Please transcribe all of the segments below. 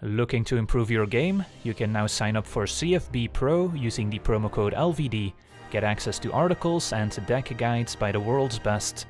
Looking to improve your game? You can now sign up for CFB Pro using the promo code LVD, get access to articles and deck guides by the world's best.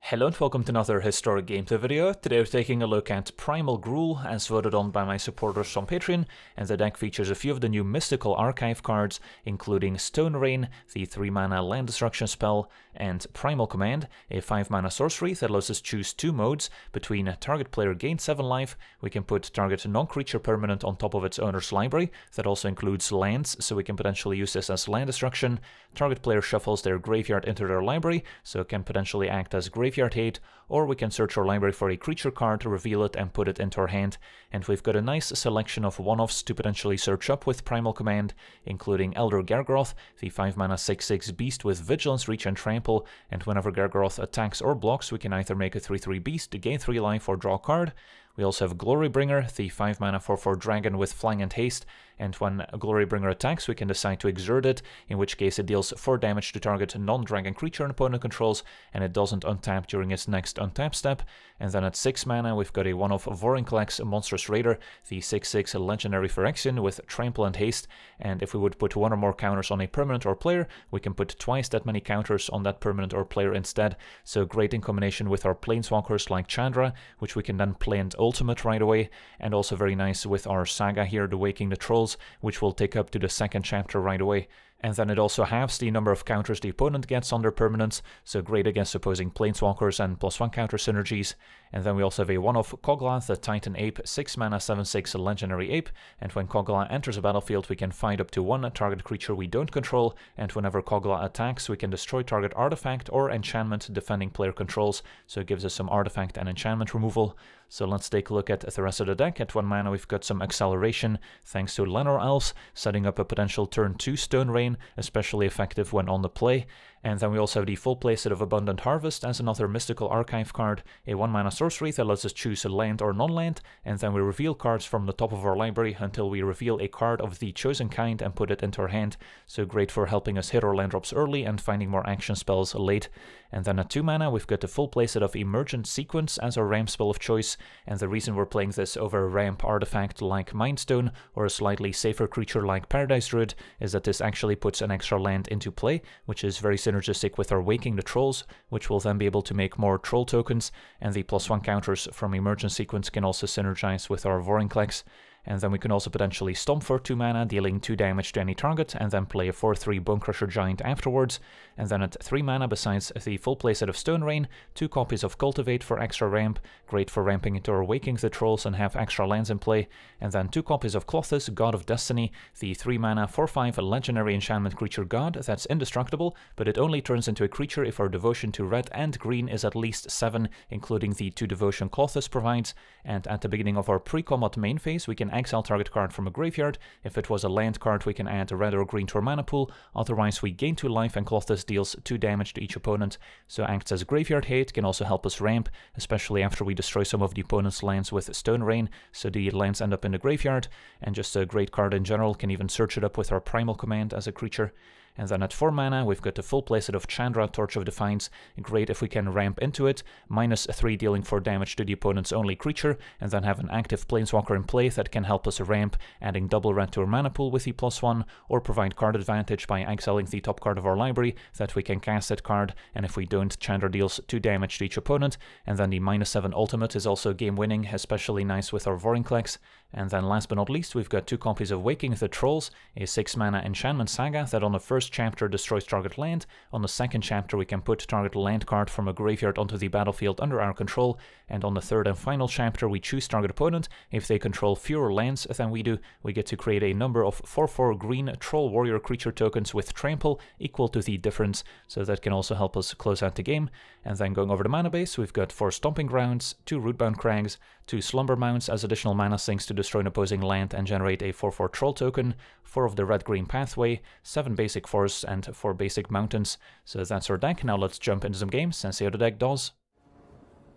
Hello and welcome to another Historic Gameplay video. Today we're taking a look at Primal Gruul as voted on by my supporters on Patreon, and the deck features a few of the new Mystical Archive cards, including Stone Rain, the 3-mana land destruction spell, and Primal Command, a 5-mana sorcery that lets us choose two modes. Between a target player gains 7 life, we can put target non-creature permanent on top of its owner's library, that also includes lands, so we can potentially use this as land destruction, target player shuffles their graveyard into their library, so it can potentially act as graveyard hate, or we can search our library for a creature card to reveal it and put it into our hand, and we've got a nice selection of one-offs to potentially search up with Primal Command, including Elder Gargaroth, the 5-mana 6-6 beast with Vigilance, Reach, and Trample, and whenever Gargaroth attacks or blocks, we can either make a 3-3 beast to gain 3 life or draw a card. We also have Glorybringer, the 5 mana 4 4 dragon with flying and haste, and when Glorybringer attacks, we can decide to exert it, in which case it deals 4 damage to target non dragon creature an opponent controls, and it doesn't untap during its next untap step. And then at 6 mana, we've got a 1 of Vorinclex Monstrous Raider, the 6 6 legendary Phyrexian with trample and haste, and if we would put one or more counters on a permanent or player, we can put twice that many counters on that permanent or player instead. So great in combination with our planeswalkers like Chandra, which we can then play and ultimate right away, and also very nice with our saga here, the Waking the Trolls, which we'll take up to the second chapter right away. And then it also halves the number of counters the opponent gets on their permanents, so great against opposing planeswalkers and plus one counter synergies. And then we also have a one-off Kogla, the Titan Ape, 6 mana 7-6 legendary ape, and when Kogla enters a battlefield we can find up to one target creature we don't control, and whenever Kogla attacks we can destroy target artifact or enchantment defending player controls, so it gives us some artifact and enchantment removal. So let's take a look at the rest of the deck. At 1 mana we've got some acceleration thanks to Llanowar Elves, setting up a potential turn 2 Stone Rain, especially effective when on the play. And then we also have the full playset of Abundant Harvest as another Mystical Archive card, a 1 mana sorcery that lets us choose a land or non-land, and then we reveal cards from the top of our library until we reveal a card of the chosen kind and put it into our hand, so great for helping us hit our land drops early and finding more action spells late. And then at 2 mana we've got the full playset of Emergent Sequence as our ramp spell of choice, and the reason we're playing this over a ramp artifact like Mindstone or a slightly safer creature like Paradise Druid is that this actually puts an extra land into play, which is very synergistic with our Waking the Trolls, which will then be able to make more troll tokens, and the plus one counters from Emergent Sequence can also synergize with our Vorinclex. And then we can also potentially Stomp for 2 mana, dealing 2 damage to any target, and then play a 4-3 Bonecrusher Giant afterwards. And then at 3 mana, besides the full playset of Stone Rain, 2 copies of Cultivate for extra ramp, great for ramping into our Waking the Trolls and have extra lands in play. And then 2 copies of Klothys, God of Destiny, the 3 mana 4-5 legendary enchantment creature god that's indestructible, but it only turns into a creature if our devotion to red and green is at least 7, including the 2 devotion Klothys provides. And at the beginning of our pre-combat main phase, we can exile target card from a graveyard. If it was a land card, we can add a red or green to our mana pool. Otherwise, we gain 2 life and Klothys deals 2 damage to each opponent. So acts as graveyard hate, can also help us ramp, especially after we destroy some of the opponent's lands with Stone Rain, so the lands end up in the graveyard. And just a great card in general, can even search it up with our Primal Command as a creature. And then at 4 mana, we've got a full playset of Chandra, Torch of Defiance. Great if we can ramp into it, minus 3 dealing 4 damage to the opponent's only creature, and then have an active Planeswalker in play that can help us ramp, adding double red to our mana pool with the plus 1, or provide card advantage by exiling the top card of our library that we can cast that card, and if we don't, Chandra deals 2 damage to each opponent, and then the minus 7 ultimate is also game winning, especially nice with our Vorinclex. And then last but not least, we've got two copies of Waking the Trolls, a 6 mana enchantment saga that on the first chapter destroys target land. On the second chapter, we can put target land card from a graveyard onto the battlefield under our control. And on the third and final chapter, we choose target opponent. If they control fewer lands than we do, we get to create a number of 4-4 green troll warrior creature tokens with trample equal to the difference. So that can also help us close out the game. And then going over the mana base, we've got four Stomping Grounds, two Rootbound Crags, two Slumber Mounds as additional mana sinks to destroy an opposing land and generate a 4-4 Troll token, 4 of the red-green pathway, 7 basic forests and 4 basic mountains. So that's our deck, now let's jump into some games and see how the deck does.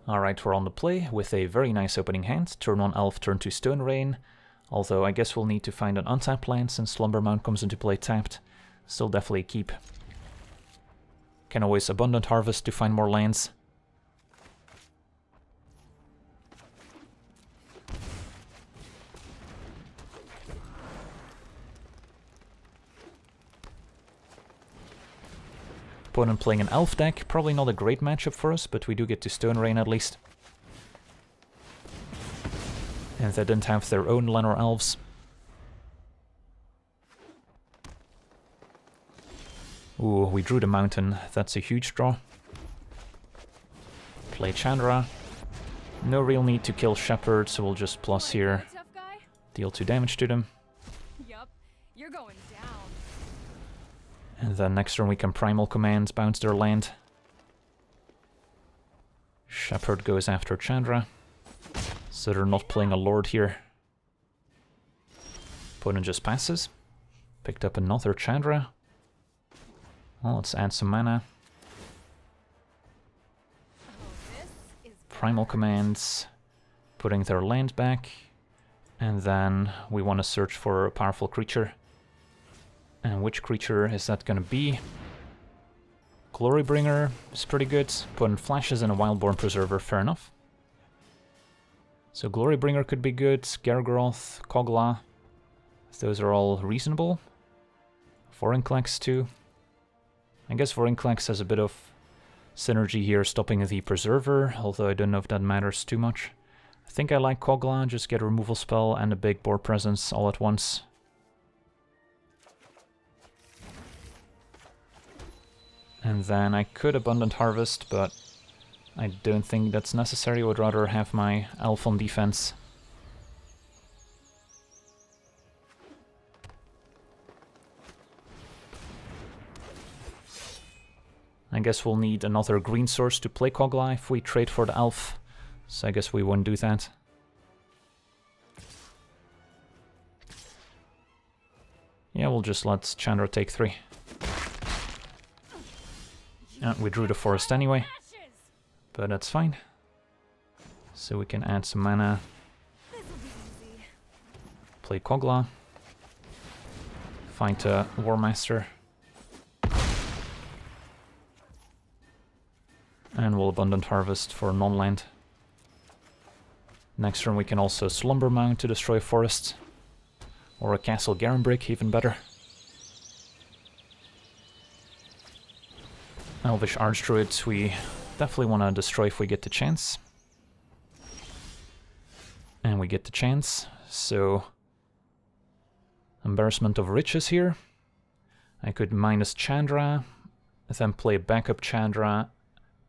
Alright, we're on the play with a very nice opening hand, turn 1 Elf, turn 2 Stone Rain, although I guess we'll need to find an untapped land since Slumber Mound comes into play tapped. Still definitely keep. Can always Abundant Harvest to find more lands. Opponent playing an elf deck, probably not a great matchup for us, but we do get to Stone Rain at least. And they didn't have their own Llanowar elves. Ooh, we drew the mountain. That's a huge draw. Play Chandra. No real need to kill Shepherd, so we'll just plus here. Deal 2 damage to them. Yep, you're going and then next turn we can Primal Command, bounce their land. Shepherd goes after Chandra. So they're not playing a Lord here. Opponent just passes. Picked up another Chandra. Well, let's add some mana. Primal commands, putting their land back, and then we want to search for a powerful creature. And which creature is that gonna be? Glorybringer is pretty good. Putting flashes in a Wildborn Preserver, fair enough. So Glorybringer could be good, Gargroth, Kogla. Those are all reasonable. Vorinclex too. I guess Vorinclex has a bit of synergy here stopping the Preserver, although I don't know if that matters too much. I think I like Kogla, just get a removal spell and a big board presence all at once. And then I could Abundant Harvest, but I don't think that's necessary. I would rather have my Elf on defense. I guess we'll need another green source to play Kogla if we trade for the Elf. So I guess we won't do that. Yeah, we'll just let Chandra take three. Yeah, we drew the forest anyway, but that's fine. So we can add some mana, play Kogla, find a Warmaster, and we'll Abundant Harvest for non-land. Next turn we can also Slumber Mound to destroy forests, or a Castle Garenbrig, even better. Elvish Archdruid we definitely want to destroy if we get the chance. And we get the chance, so... Embarrassment of Riches here. I could minus Chandra, then play backup Chandra,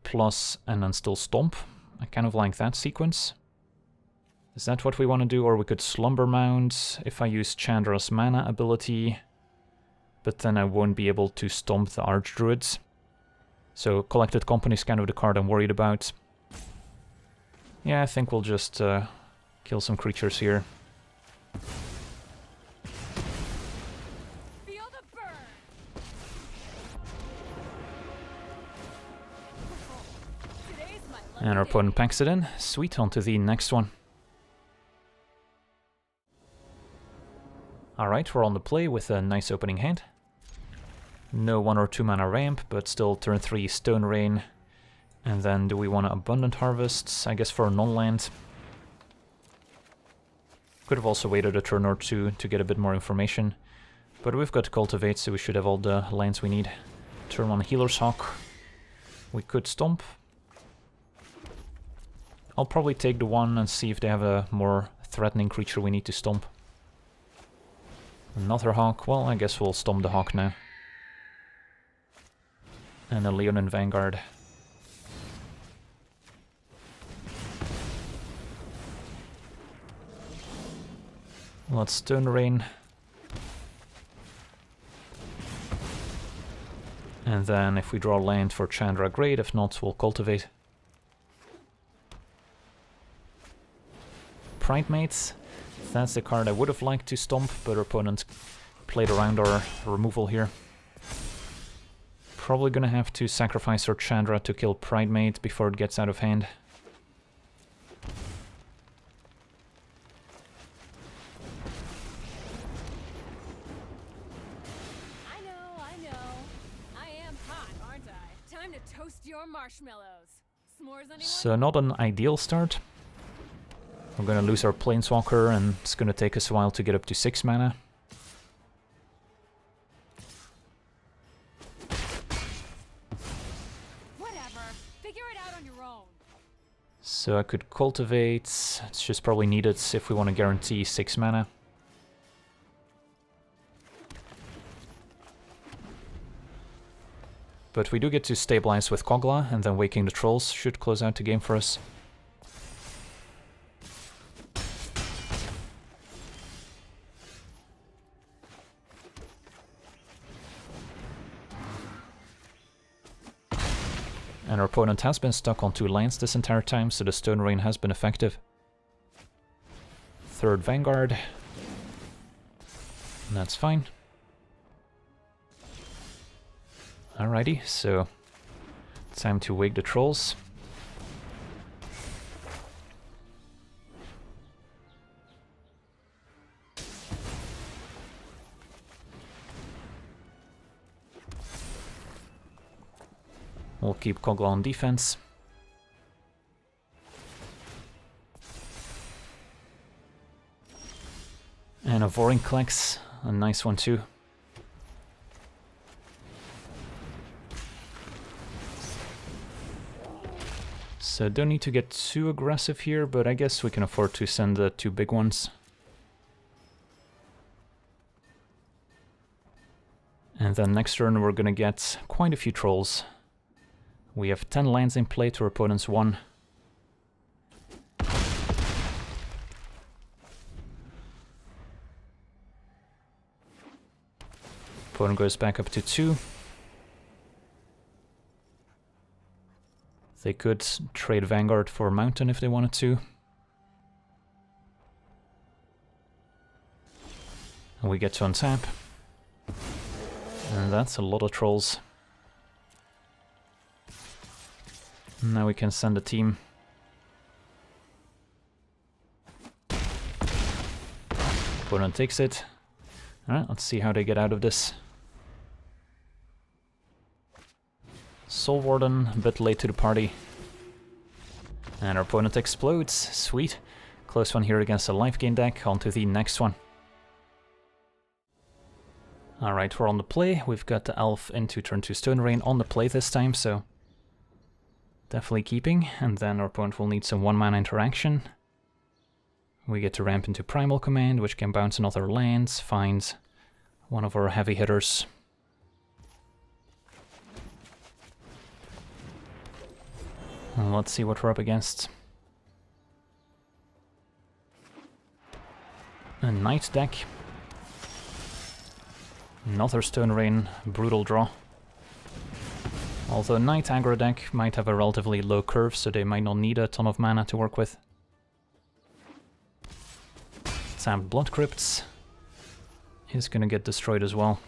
plus, and then still Stomp. I kind of like that sequence. Is that what we want to do? Or we could Slumber Mound if I use Chandra's mana ability, but then I won't be able to Stomp the Archdruids. So collected company is kind of the card I'm worried about. Yeah, I think we'll just uh, kill some creatures here. And our opponent packs it in. Sweet, on to the next one. Alright, we're on the play with a nice opening hand. No one or two mana ramp, but still turn 3 Stone Rain. And then do we want Abundant Harvests? I guess for non-land. Could have also waited a turn or two to get a bit more information. But we've got to Cultivate, so we should have all the lands we need. Turn 1 Healer's Hawk. We could Stomp. I'll probably take the one and see if they have a more threatening creature we need to Stomp. Another Hawk. Well, I guess we'll Stomp the Hawk now. And a Leonin Vanguard. Let's Stone Rain. And then if we draw land for Chandra, great. If not, we'll Cultivate. Pride Mates. That's the card I would have liked to stomp, but our opponent played around our removal here. Probably gonna have to sacrifice our Chandra to kill Pride Mate before it gets out of hand. So not an ideal start. We're gonna lose our Planeswalker and it's gonna take us a while to get up to 6 mana. So I could cultivate, it's just probably needed if we want to guarantee 6 mana. But we do get to stabilize with Kogla, and then Waking the Trolls should close out the game for us. And our opponent has been stuck on two lanes this entire time, so the Stone Rain has been effective. Third Vanguard. And that's fine. Alrighty, so time to wake the trolls. Keep Kogla on defense. And a Vorinclex, a nice one too. So don't need to get too aggressive here, but I guess we can afford to send the two big ones. And then next turn we're gonna get quite a few trolls. We have 10 lands in play to our opponent's 1. Opponent goes back up to 2. They could trade Vanguard for Mountain if they wanted to. And we get to untap. And that's a lot of trolls. Now we can send a team. Opponent takes it. Alright, let's see how they get out of this. Soul Warden, a bit late to the party. And our opponent explodes. Sweet. Close one here against a life gain deck. On to the next one. Alright, we're on the play. We've got the Elf into turn 2 Stone Rain on the play this time, so definitely keeping. And then our opponent will need some 1 mana interaction. We get to ramp into Primal Command, which can bounce another lands, finds one of our heavy hitters. let's see what we're up against. A Knight deck. Another Stone Rain, brutal draw. Although Knight aggro deck might have a relatively low curve, so they might not need a ton of mana to work with. Sam Blood Crypts. He's gonna get destroyed as well.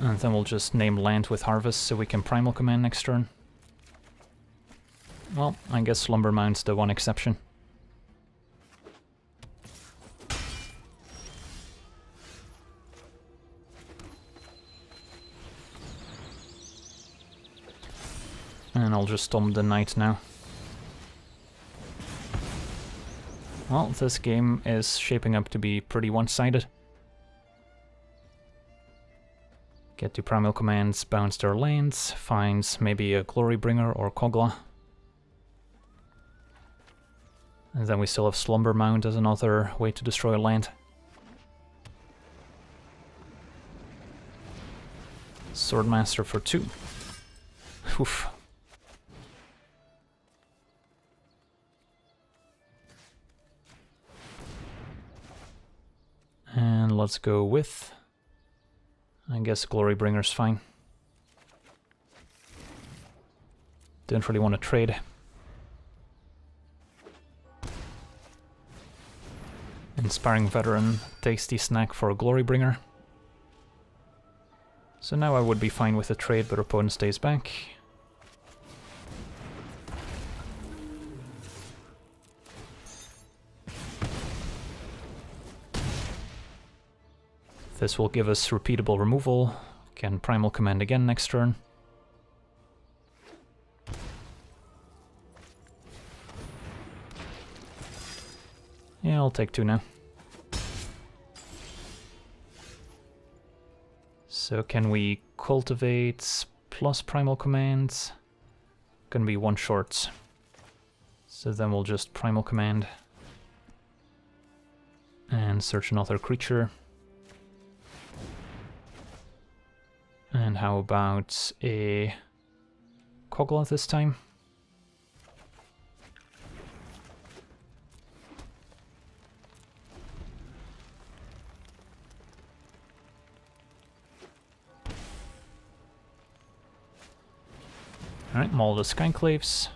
And then we'll just name land with Harvest so we can Primal Command next turn. Well, I guess Slumber Mound's the one exception. I'll just stomp the knight now. Well, this game is shaping up to be pretty one-sided. Get to Primal Commands, bounce their lands, finds maybe a Glorybringer or Kogla. And then we still have Slumber Mound as another way to destroy a land. Swordmaster for two. Oof. And let's go with I guess Glorybringer's fine. Don't really want to trade. Inspiring veteran, tasty snack for a Glorybringer. So now I would be fine with the trade, but opponent stays back. This will give us repeatable removal. Can Primal Command again next turn. Yeah, I'll take two now. So can we cultivate plus primal commands? Gonna be one short. So then we'll just primal command and search another creature. And how about a Kogla this time? Alright, the Skyclaves.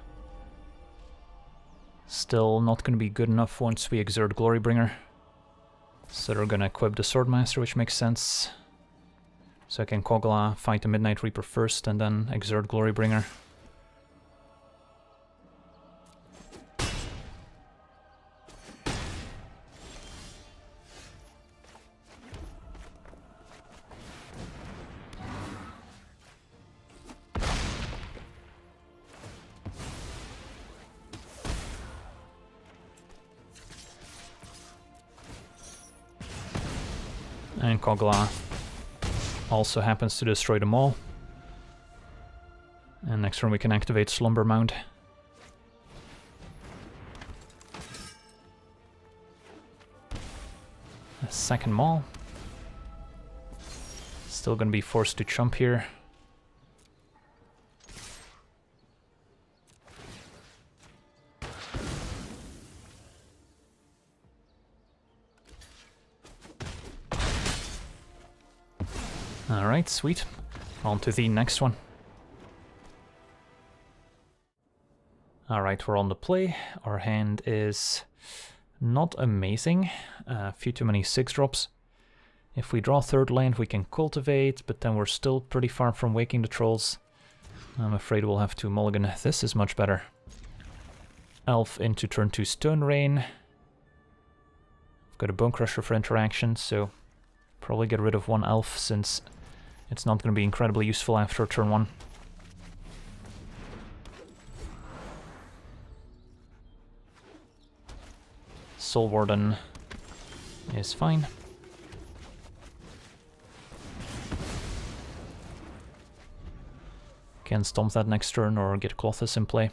Still not going to be good enough once we exert Glorybringer. So they're going to equip the Swordmaster, which makes sense. So I can Kogla, fight the Midnight Reaper first, and then exert Glorybringer. And Kogla also happens to destroy them all. And next turn we can activate Slumber Mound. A second Maul. Still gonna be forced to jump here. Alright, sweet. On to the next one. Alright, we're on the play. Our hand is not amazing. A few too many 6-drops. If we draw third land, we can cultivate, but then we're still pretty far from waking the trolls. I'm afraid we'll have to mulligan. This is much better. Elf into turn 2 Stone Rain. I've got a Bonecrusher for interaction, so probably get rid of one elf since it's not going to be incredibly useful after turn 1. Soul Warden is fine. Can stomp that next turn or get Klothys in play.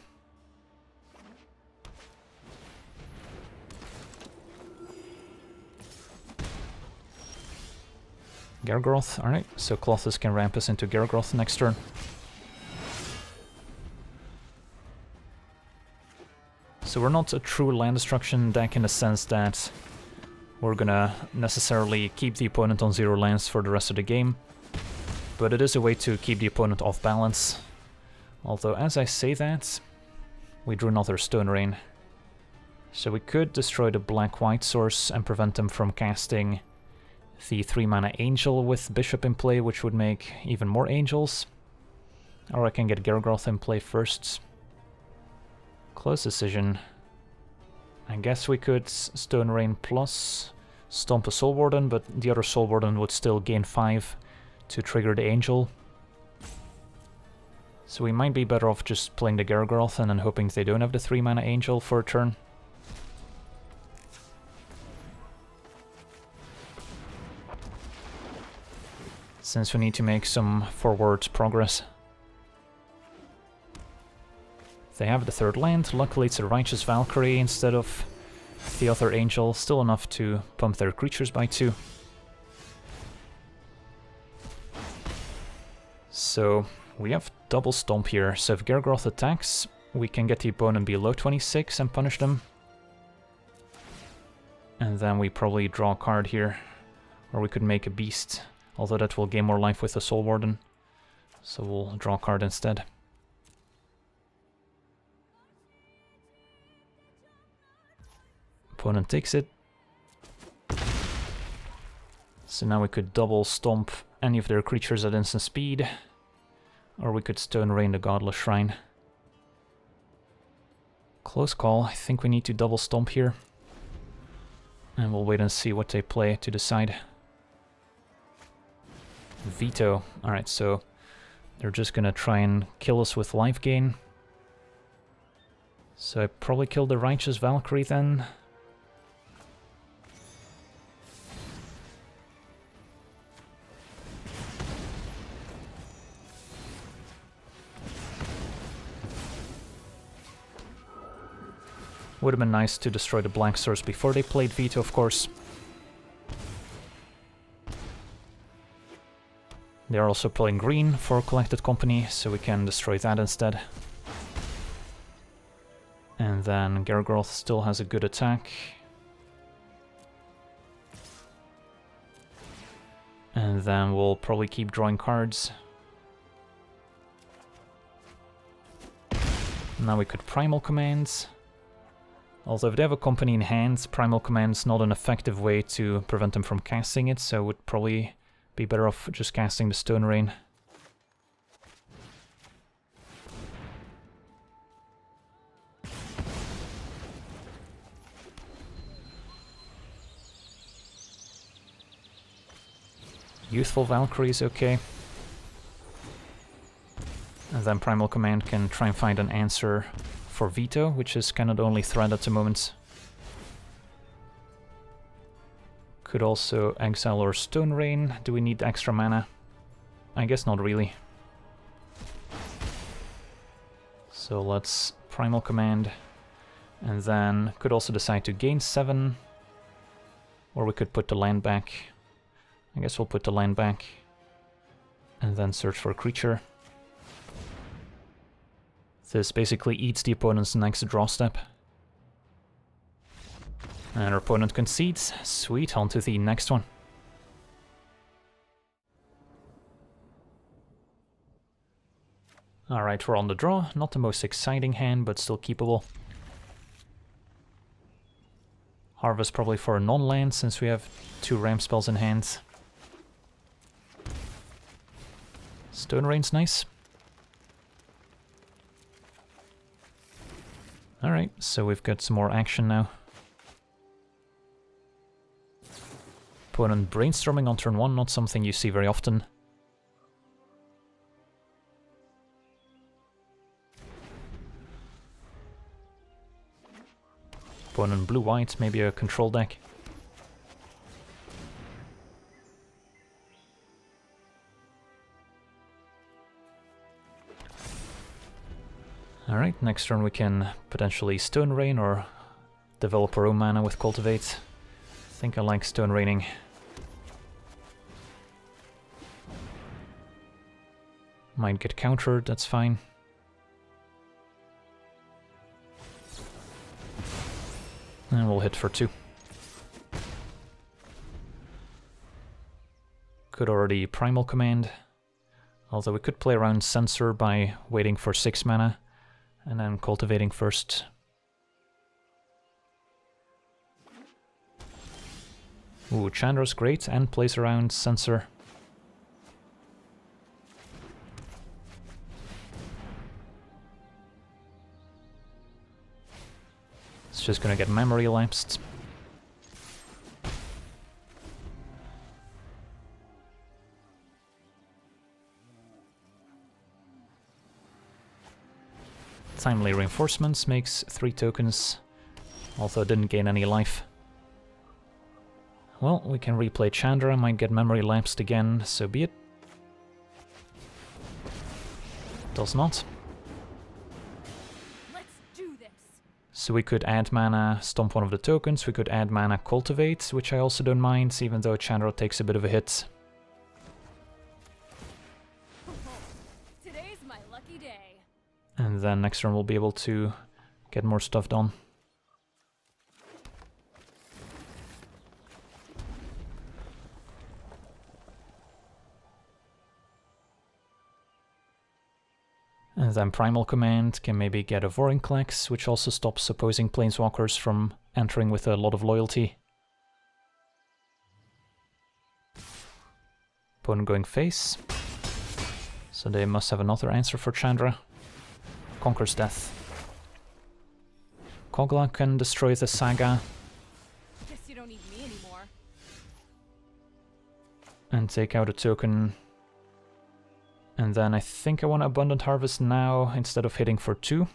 Gargroth, alright, so Klothys can ramp us into Gargroth next turn. So we're not a true land destruction deck in the sense that we're gonna necessarily keep the opponent on zero lands for the rest of the game, but it is a way to keep the opponent off balance. Although as I say that, we drew another Stone Rain. So we could destroy the black-white source and prevent them from casting the 3 mana Angel with Bishop in play, which would make even more Angels. Or I can get Gargroth in play first. Close decision. I guess we could Stone Rain plus Stomp a Soul Warden, but the other Soul Warden would still gain 5 to trigger the Angel. So we might be better off just playing the Gargroth and then hoping they don't have the 3 mana Angel for a turn. Since we need to make some forward progress. They have the third land, luckily it's a Righteous Valkyrie instead of the other Angel, still enough to pump their creatures by two. So we have double stomp here, so if Gargroth attacks, we can get the opponent below 26 and punish them. And then we probably draw a card here, or we could make a beast although that will gain more life with the Soul Warden. So we'll draw a card instead. Opponent takes it. So now we could double stomp any of their creatures at instant speed, or we could Stone Rain the Godless Shrine. Close call, I think we need to double stomp here. And we'll wait and see what they play to decide. Veto. Alright, so they're just gonna try and kill us with life gain. So I probably killed the Righteous Valkyrie then. Would have been nice to destroy the Black Source before they played Veto, of course. They're also playing green for Collected Company, so we can destroy that instead. And then Gargoth still has a good attack. And then we'll probably keep drawing cards. Now we could Primal Commands. Although if they have a company in hand, Primal Command's not an effective way to prevent them from casting it, so would probably be better off just casting the Stone Rain. Youthful Valkyrie is okay. And then Primal Command can try and find an answer for Veto, which is kind of the only threat at the moment. Could also exile or Stone Rain. Do we need extra mana? I guess not really. So let's Primal Command. And then could also decide to gain 7. Or we could put the land back. I guess we'll put the land back. And then search for a creature. This basically eats the opponent's next draw step. And our opponent concedes. Sweet, on to the next one. Alright, we're on the draw. Not the most exciting hand, but still keepable. Harvest probably for a non-land, since we have two ramp spells in hand. Stone Rain's nice. Alright, so we've got some more action now. Opponent brainstorming on turn 1, not something you see very often. Opponent blue-white, maybe a control deck. Alright, next turn we can potentially Stone Rain or develop our own mana with Cultivate. I think I like Stone Raining. Might get countered, that's fine. And we'll hit for two. Could already Primal Command. Although we could play around Censor by waiting for 6 mana and then cultivating first. Ooh, Chandra's great and plays around Censor. Just gonna get memory lapsed. Timely Reinforcements makes 3 tokens, although didn't gain any life. Well, we can replay Chandra, might get memory lapsed again, so be it. Does not. So we could add mana, stomp one of the tokens, we could add mana, cultivate, which I also don't mind, even though Chandra takes a bit of a hit. And then next turn we'll be able to get more stuff done. And then Primal Command can maybe get a Vorinclex, which also stops opposing Planeswalkers from entering with a lot of loyalty. Opponent going face. So they must have another answer for Chandra. Conquers Death. Kogla can destroy the Saga. Guess you don't need me anymore. And take out a token. And then I think I want Abundant Harvest now instead of hitting for two.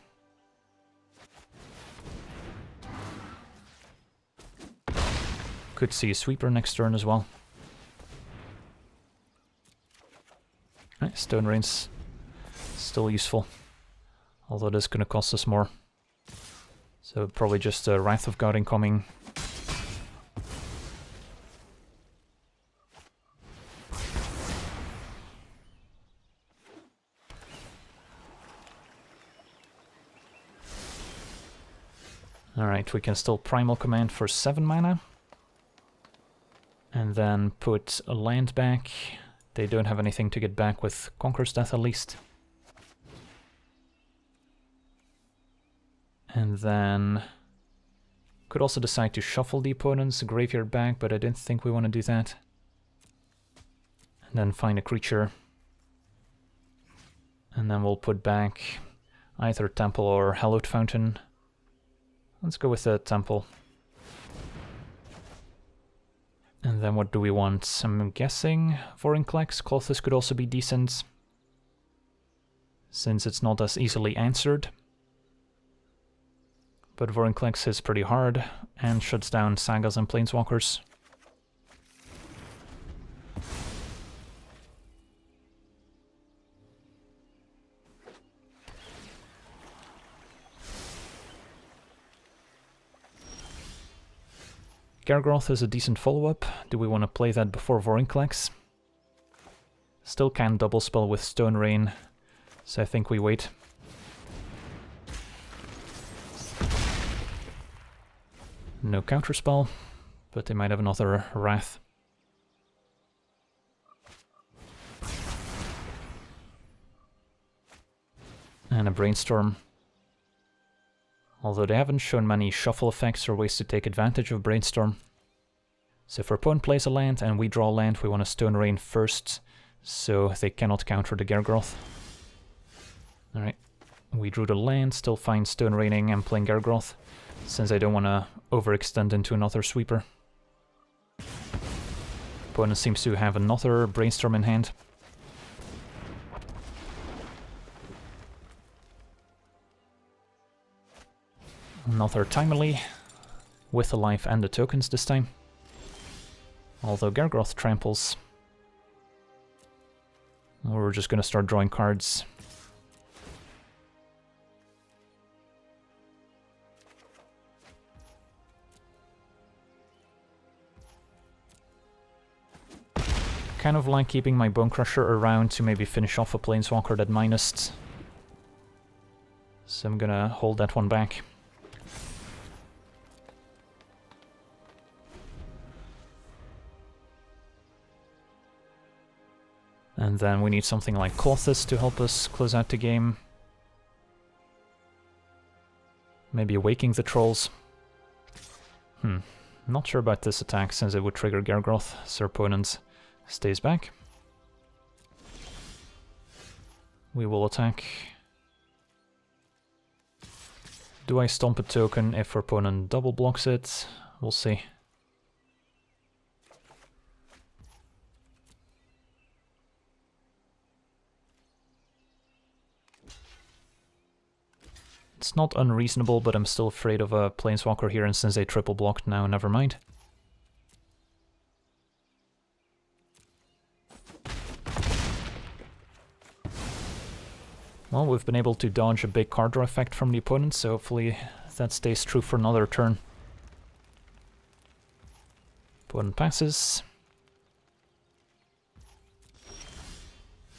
Could see a sweeper next turn as well. Right, Stone Rain's still useful. Although this is gonna cost us more. So probably just a Wrath of God incoming. Alright, we can still Primal Command for 7 mana. And then put a land back. They don't have anything to get back with Conquers Death at least. And then could also decide to shuffle the opponent's graveyard back, but I didn't think we want to do that. And then find a creature. And then we'll put back either Temple or Hallowed Fountain. Let's go with the Temple. And then what do we want? I'm guessing Vorinclex. Klothys could also be decent. Since it's not as easily answered. But Vorinclex is pretty hard and shuts down sagas and planeswalkers. Gargroth is a decent follow-up. Do we want to play that before Vorinclex? Still can double spell with Stone Rain, so I think we wait. No counterspell, but they might have another Wrath. And a Brainstorm. Although they haven't shown many shuffle effects or ways to take advantage of Brainstorm. So if our opponent plays a land and we draw a land, we want to Stone Rain first, so they cannot counter the Gargroth. Alright, we drew the land, still fine Stone Raining and playing Gargroth since I don't want to overextend into another sweeper. Opponent seems to have another brainstorm in hand. Another timely, with the life and the tokens this time. Although Gargroth tramples. We're just gonna start drawing cards. kind of like keeping my Bonecrusher around to maybe finish off a Planeswalker that minus. So I'm gonna hold that one back. And then we need something like Klothys to help us close out the game. Maybe Awaking the Trolls. Hmm. Not sure about this attack since it would trigger Gargroth, so opponent stays back. We will attack. Do I stomp a token if our opponent double blocks it? We'll see. It's not unreasonable, but I'm still afraid of a Planeswalker here, and since they triple blocked now, never mind. Well, we've been able to dodge a big card draw effect from the opponent, so hopefully that stays true for another turn. Opponent passes.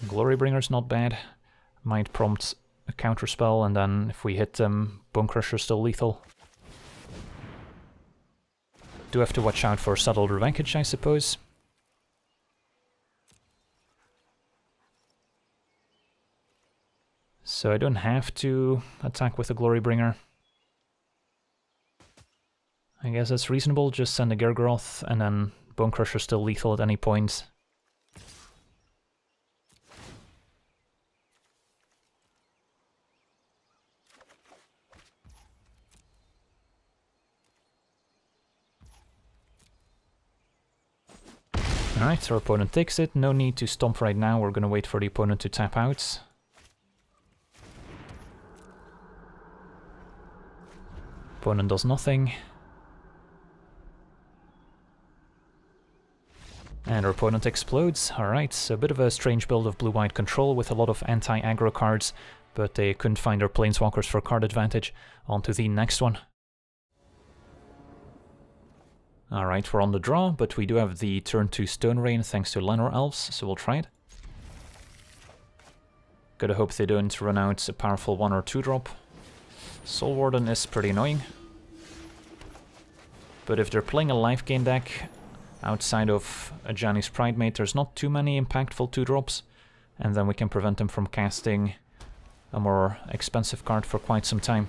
Glorybringer's not bad. Might prompt a counter spell, and then if we hit them, Bone Bonecrusher's still lethal. Do have to watch out for Settle the Wreckage, I suppose. So I don't have to attack with the Glorybringer. I guess that's reasonable, just send a Gargaroth and then Bonecrusher still lethal at any point. Alright, our opponent takes it. No need to stomp right now, we're gonna wait for the opponent to tap out. Opponent does nothing. And our opponent explodes. Alright, so a bit of a strange build of blue-white control with a lot of anti-aggro cards, but they couldn't find their planeswalkers for card advantage. On to the next one. Alright, we're on the draw, but we do have the turn 2 Stone Rain thanks to Llanowar Elves, so we'll try it. Gotta hope they don't run out a powerful 1 or 2 drop. Soul Warden is pretty annoying. But if they're playing a life gain deck, outside of a Ajani's Pridemate, there's not too many impactful 2 drops, and then we can prevent them from casting a more expensive card for quite some time.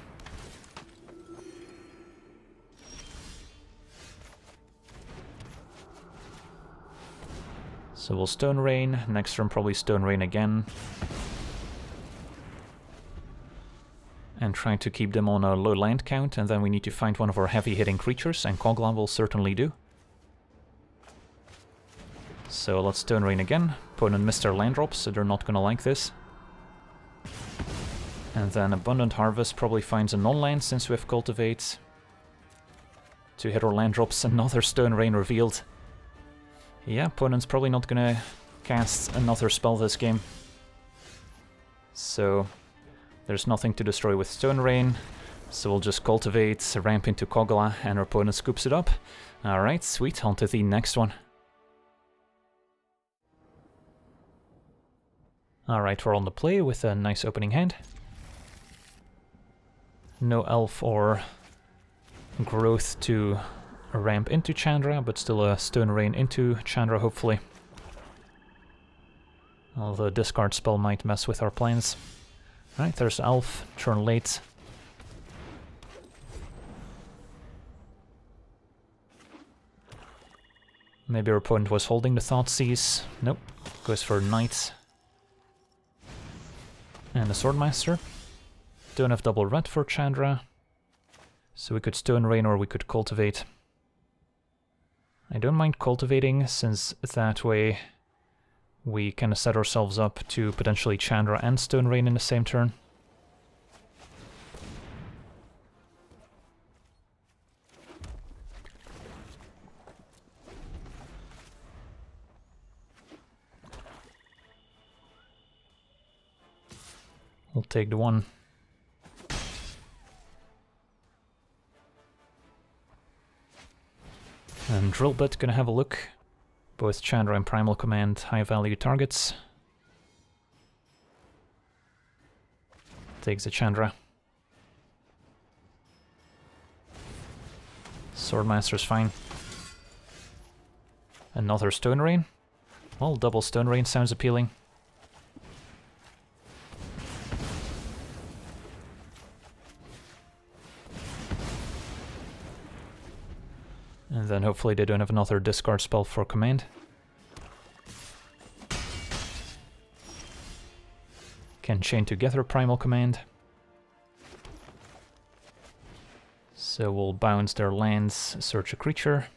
So we'll Stone Rain, next turn probably Stone Rain again. And try to keep them on a low land count, and then we need to find one of our heavy hitting creatures, and Kogla will certainly do. So let's Stone Rain again. Opponent their land drops, so they're not gonna like this. And then Abundant Harvest probably finds a non-land since we have Cultivate. To hit our land drops, another Stone Rain revealed. Yeah, opponent's probably not gonna cast another spell this game. So there's nothing to destroy with Stone Rain. So we'll just cultivate, ramp into Kogla, and our opponent scoops it up. Alright, sweet, on to the next one. Alright, we're on the play with a nice opening hand. No elf or growth to a ramp into Chandra, but still a Stone Rain into Chandra, hopefully. Although discard spell might mess with our plans. Alright, there's Elf, turn late. Maybe our opponent was holding the Thoughtseize. Nope, goes for Knight. And the Swordmaster. Don't have double red for Chandra. So we could Stone Rain or we could Cultivate. I don't mind cultivating, since that way we of set ourselves up to potentially Chandra and Stone Rain in the same turn. We'll take the one. And Drill Bit gonna have a look. Both Chandra and Primal Command high value targets. Takes the Chandra. Swordmaster's fine. Another Stone Rain? Well, double Stone Rain sounds appealing. And then hopefully they don't have another discard spell for command. Can chain together Primal Command. So we'll bounce their lands, search a creature.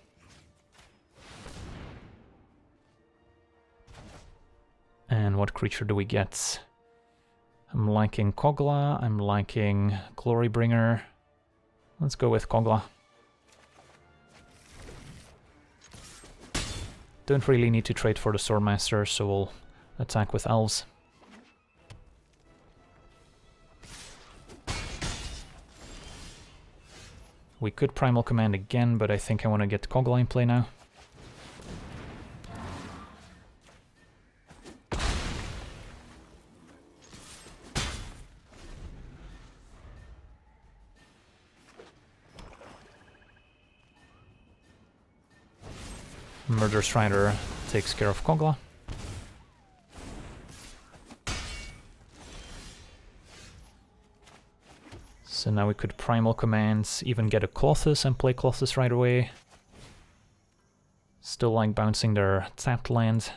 And what creature do we get? I'm liking Kogla, I'm liking Glorybringer. Let's go with Kogla. Don't really need to trade for the Swordmaster, so we'll attack with Elves. We could Primal Command again, but I think I want to get Kogla in play now. Murderous Rider takes care of Kogla. So now we could Primal Commands, even get a Colossus and play Colossus right away. Still like bouncing their tapped land.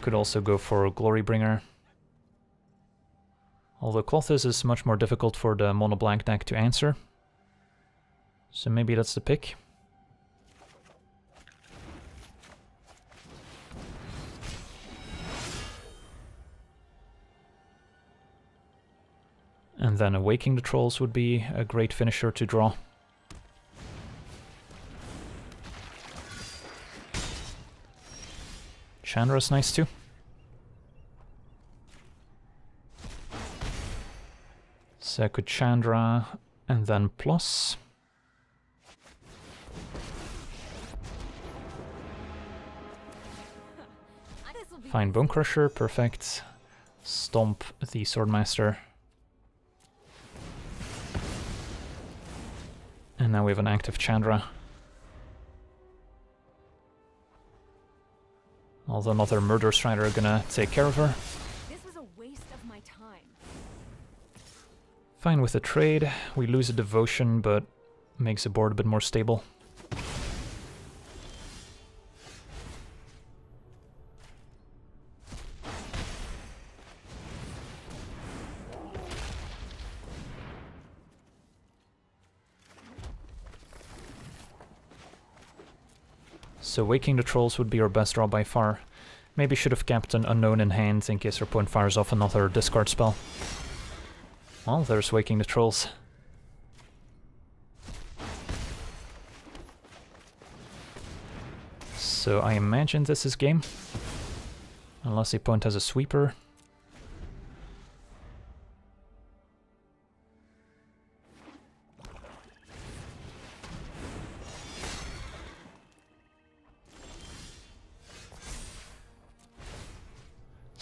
Could also go for Glorybringer. Although Colossus is much more difficult for the mono black deck to answer. So maybe that's the pick. And then Awaking the Trolls would be a great finisher to draw. Chandra's nice too. So I could Chandra and then plus. Fine Bonecrusher, perfect. Stomp the Swordmaster. And now we have an active Chandra. Although another Murderous Rider are gonna take care of her. This was a waste of my time. Fine with the trade. We lose a Devotion, but makes the board a bit more stable. So Waking the Trolls would be our best draw by far. Maybe should have kept an Unknown in hand in case our opponent fires off another discard spell. Well, there's Waking the Trolls. So I imagine this is game. Unless the opponent has a sweeper.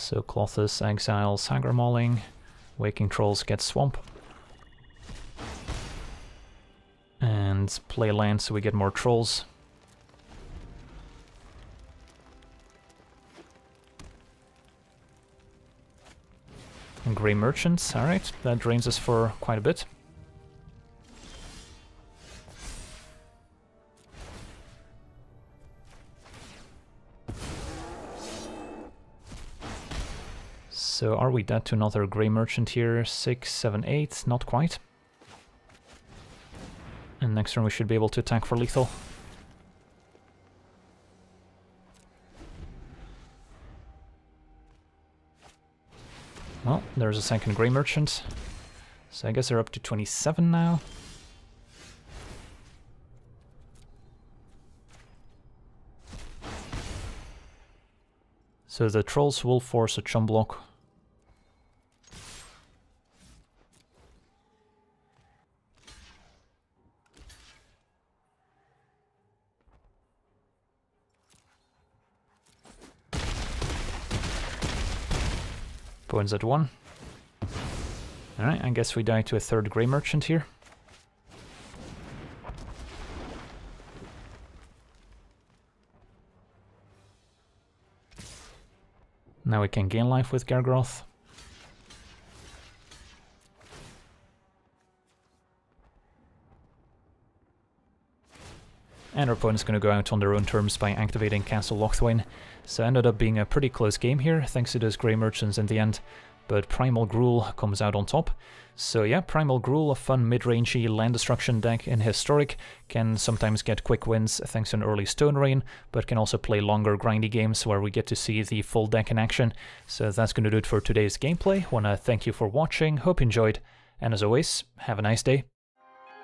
So Klothys exiles Hagra Mauling, Waking Trolls get Swamp. And play land so we get more trolls. And Gray Merchants, alright, that drains us for quite a bit. So are we dead to another Gray Merchant here? Six, seven, eight, not quite. And next turn we should be able to attack for lethal. Well, there's a second Gray Merchant. So I guess they're up to 27 now. So the trolls will force a chum block Bones at one. Alright, I guess we die to a third Gray Merchant here. Now we can gain life with Gargroth. And our opponent's going to go out on their own terms by activating Castle Locthwain. So ended up being a pretty close game here, thanks to those Gray Merchants in the end. But Primal Gruul comes out on top. So yeah, Primal Gruul, a fun mid-rangey land destruction deck in Historic, can sometimes get quick wins thanks to an early Stone Rain, but can also play longer grindy games where we get to see the full deck in action. So that's going to do it for today's gameplay. Wanna thank you for watching, hope you enjoyed, and as always, have a nice day.